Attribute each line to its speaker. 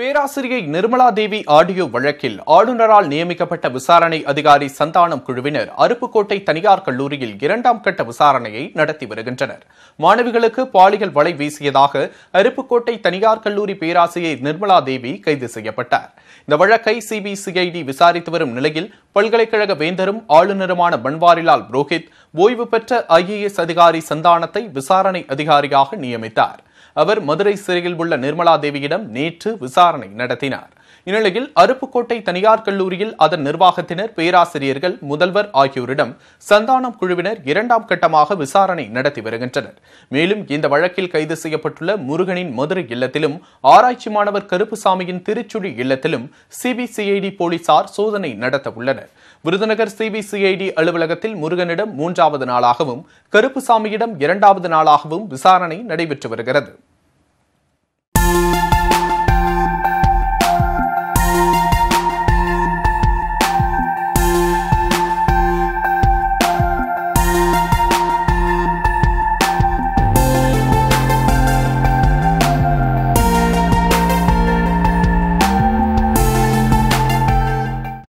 Speaker 1: பேராசிரியை நிர்மலா தேவி ஆடியோ வழக்கில் ஆளுநரால் நியமிக்கப்பட்ட விசாரணை அதிகாரி சந்தானம் குழுவினர் அருப்புக்கோட்டை தனியார் கல்லூரியில் இரண்டாம் கட்ட விசாரணையை நடத்தி வருகின்றனர். மாணவிகளுக்கு பாலியல் வலை வீசியதாக அருப்புக்கோட்டை தனியார் கல்லூரி பேராசிரியை நிர்மலா தேவி கைது செய்யப்பட்டார். இந்த வழக்கை சிபிசிஐடி விசாரித்து வரும் நிலையில் பல்கலைக்கழக வேந்தரும் ஆளுநருமான பன்வாரிலால் புரோஹித் ஓய்வு பெற்ற ஐஏஎஸ் அதிகாரி சந்தானத்தை விசாரணை அதிகாரியாக நியமித்தார். அவர் மதுரை சிறையில் உள்ள நிர்மலா தேவியிடம் நேற்று விசாரணை நடத்தினார். இந்நிலையில் அருப்புக்கோட்டை தனியார் கல்லூரியில் அதன் நிர்வாகத்தினர் பேராசிரியர்கள் முதல்வர் ஆகியோரிடம் சந்தானம் குழுவினர் இரண்டாம் கட்டமாக விசாரணை நடத்தி வருகின்றனர். மேலும் இந்த வழக்கில் கைது செய்யப்பட்டுள்ள முருகனின் மதுரை இல்லத்திலும் ஆராய்ச்சி மாணவர் கருப்புசாமியின் திருச்சுழி இல்லத்திலும் சிபிசிஐடி போலீசார் சோதனை நடத்த உள்ளனர். விருதுநகர் சிபிசிஐடி அலுவலகத்தில் முருகனிடம் மூன்றாவது நாளாகவும் கருப்புசாமியிடம் இரண்டாவது நாளாகவும் விசாரணை நடைபெற்று வருகிறது.